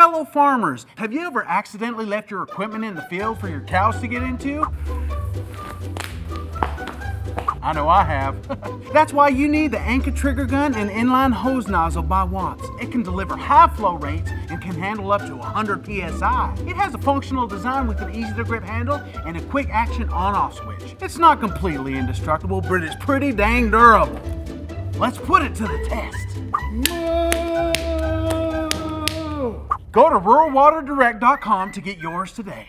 Fellow farmers, have you ever accidentally left your equipment in the field for your cows to get into? I know I have. That's why you need the ANKA Trigger Gun and Inline Hose Nozzle by Watts. It can deliver high flow rates and can handle up to 100 psi. It has a functional design with an easy to grip handle and a quick action on off switch. It's not completely indestructible, but it's pretty dang durable. Let's put it to the test. Go to ruralwaterdirect.com to get yours today.